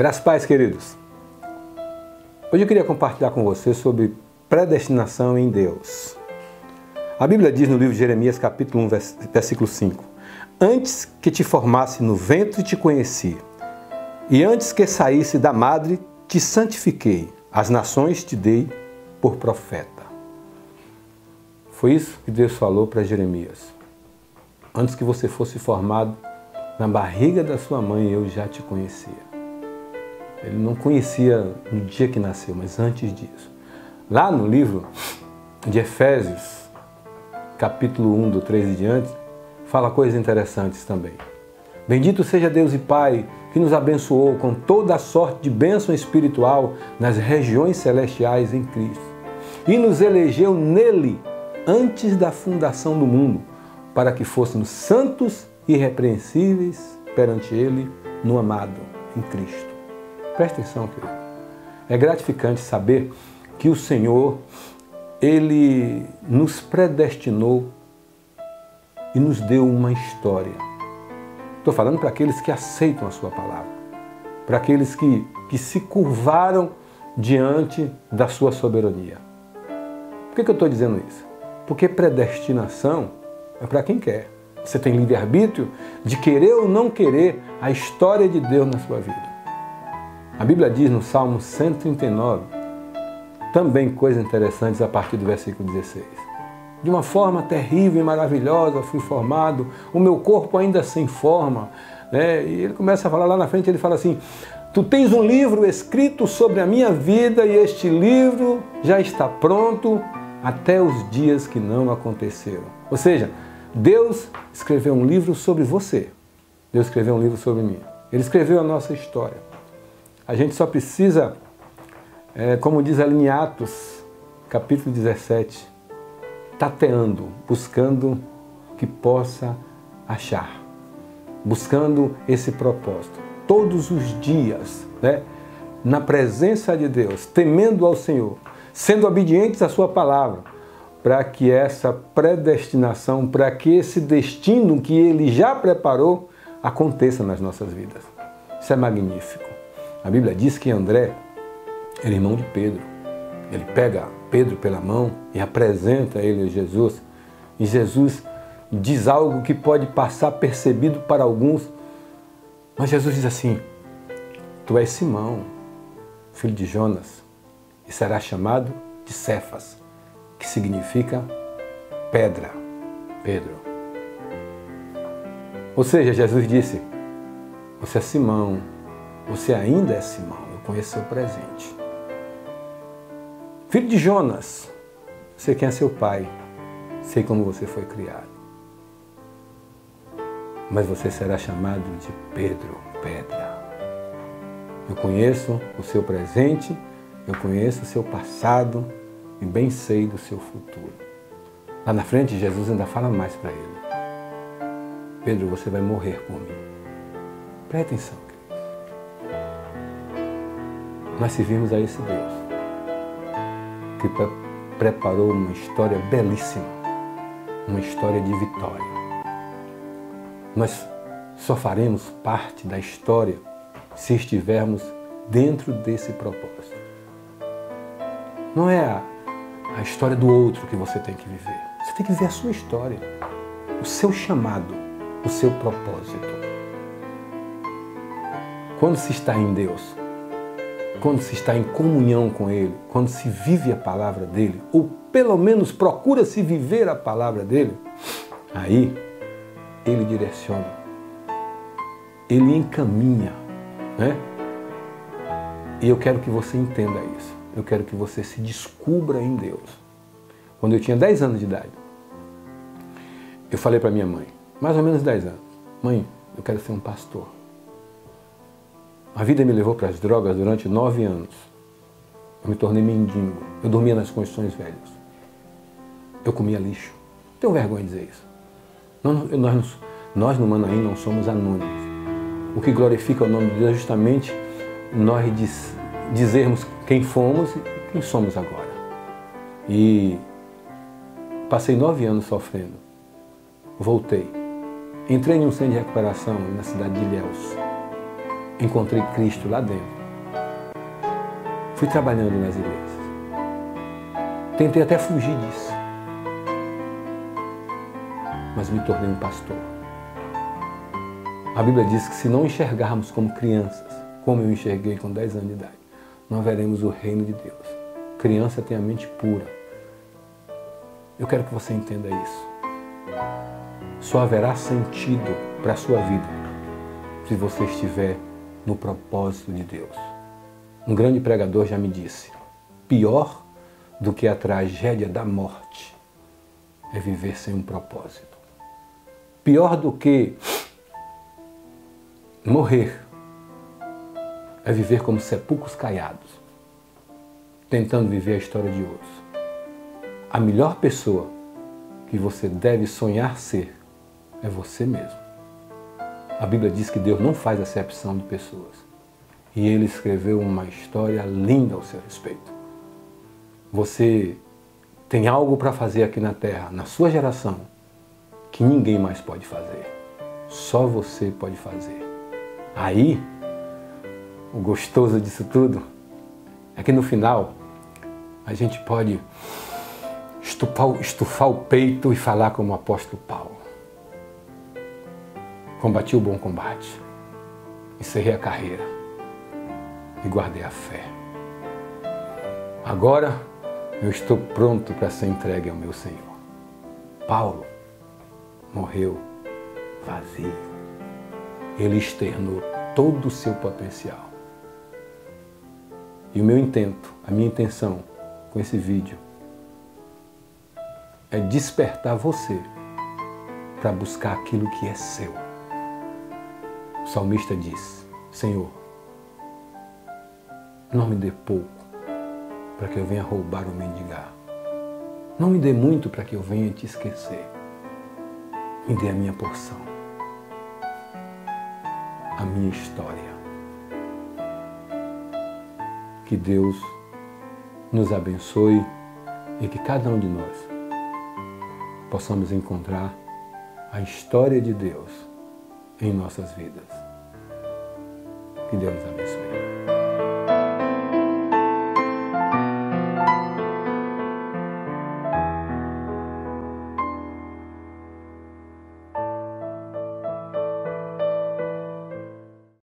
Graças pais, queridos. Hoje eu queria compartilhar com você sobre predestinação em Deus. A Bíblia diz no livro de Jeremias, capítulo 1, versículo 5: Antes que te formasse no ventre te conheci, e antes que saísse da madre te santifiquei, as nações te dei por profeta. Foi isso que Deus falou para Jeremias. Antes que você fosse formado na barriga da sua mãe, eu já te conhecia. Ele não conhecia no dia que nasceu, mas antes disso. Lá no livro de Efésios, capítulo 1, do 3 e diante, fala coisas interessantes também. Bendito seja Deus e Pai, que nos abençoou com toda a sorte de bênção espiritual nas regiões celestiais em Cristo, e nos elegeu nele antes da fundação do mundo, para que fôssemos santos e irrepreensíveis perante Ele no amado, em Cristo. Presta atenção, querido. É gratificante saber que o Senhor, Ele nos predestinou e nos deu uma história. Estou falando para aqueles que aceitam a Sua palavra, para aqueles que, que se curvaram diante da Sua soberania. Por que, que eu estou dizendo isso? Porque predestinação é para quem quer. Você tem livre-arbítrio de querer ou não querer a história de Deus na sua vida. A Bíblia diz no Salmo 139 também coisas interessantes a partir do versículo 16. De uma forma terrível e maravilhosa fui formado, o meu corpo ainda sem forma. Né? E ele começa a falar lá na frente, ele fala assim: Tu tens um livro escrito sobre a minha vida e este livro já está pronto até os dias que não aconteceram. Ou seja, Deus escreveu um livro sobre você. Deus escreveu um livro sobre mim. Ele escreveu a nossa história. A gente só precisa, é, como diz ali em Atos, capítulo 17, tateando, buscando que possa achar, buscando esse propósito. Todos os dias, né, na presença de Deus, temendo ao Senhor, sendo obedientes à Sua palavra, para que essa predestinação, para que esse destino que Ele já preparou aconteça nas nossas vidas. Isso é magnífico. A Bíblia diz que André era irmão de Pedro. Ele pega Pedro pela mão e apresenta ele a Jesus. E Jesus diz algo que pode passar percebido para alguns. Mas Jesus diz assim: Tu és Simão, filho de Jonas, e serás chamado de Cefas, que significa pedra, Pedro. Ou seja, Jesus disse: Você é Simão, você ainda é Simão, eu conheço seu presente. Filho de Jonas, sei quem é seu pai, sei como você foi criado. Mas você será chamado de Pedro, pedra. Eu conheço o seu presente, eu conheço o seu passado e bem sei do seu futuro. Lá na frente, Jesus ainda fala mais para ele. Pedro, você vai morrer por mim. Presta atenção. Nós servimos a esse Deus que preparou uma história belíssima, uma história de vitória. Nós só faremos parte da história se estivermos dentro desse propósito. Não é a, a história do outro que você tem que viver. Você tem que viver a sua história, o seu chamado, o seu propósito. Quando se está em Deus, quando se está em comunhão com Ele, quando se vive a palavra dele, ou pelo menos procura se viver a palavra dele, aí Ele direciona, Ele encaminha, né? E eu quero que você entenda isso. Eu quero que você se descubra em Deus. Quando eu tinha 10 anos de idade, eu falei para minha mãe, mais ou menos 10 anos, mãe, eu quero ser um pastor. A vida me levou para as drogas durante nove anos. Eu me tornei mendigo. Eu dormia nas condições velhas. Eu comia lixo. Tenho vergonha de dizer isso. Nós, nós, nós no Manaim não somos anônimos. O que glorifica o nome de Deus é justamente nós diz, dizermos quem fomos e quem somos agora. E passei nove anos sofrendo. Voltei. Entrei em um centro de recuperação na cidade de Ilhéus encontrei Cristo lá dentro. Fui trabalhando nas igrejas. Tentei até fugir disso. Mas me tornei um pastor. A Bíblia diz que se não enxergarmos como crianças, como eu enxerguei com 10 anos de idade, não veremos o reino de Deus. Criança tem a mente pura. Eu quero que você entenda isso. Só haverá sentido para a sua vida se você estiver no propósito de Deus. Um grande pregador já me disse: pior do que a tragédia da morte é viver sem um propósito. Pior do que morrer é viver como sepulcros caiados, tentando viver a história de outros. A melhor pessoa que você deve sonhar ser é você mesmo. A Bíblia diz que Deus não faz acepção de pessoas. E ele escreveu uma história linda ao seu respeito. Você tem algo para fazer aqui na Terra, na sua geração, que ninguém mais pode fazer. Só você pode fazer. Aí, o gostoso disso tudo é que no final a gente pode estufar, estufar o peito e falar como o apóstolo Paulo. Combati o bom combate, encerrei a carreira e guardei a fé. Agora eu estou pronto para ser entregue ao meu Senhor. Paulo morreu vazio. Ele externou todo o seu potencial. E o meu intento, a minha intenção com esse vídeo é despertar você para buscar aquilo que é seu. Salmista diz: Senhor, não me dê pouco para que eu venha roubar ou mendigar. Não me dê muito para que eu venha te esquecer. Me dê a minha porção, a minha história. Que Deus nos abençoe e que cada um de nós possamos encontrar a história de Deus em nossas vidas. 秀夫さんですね。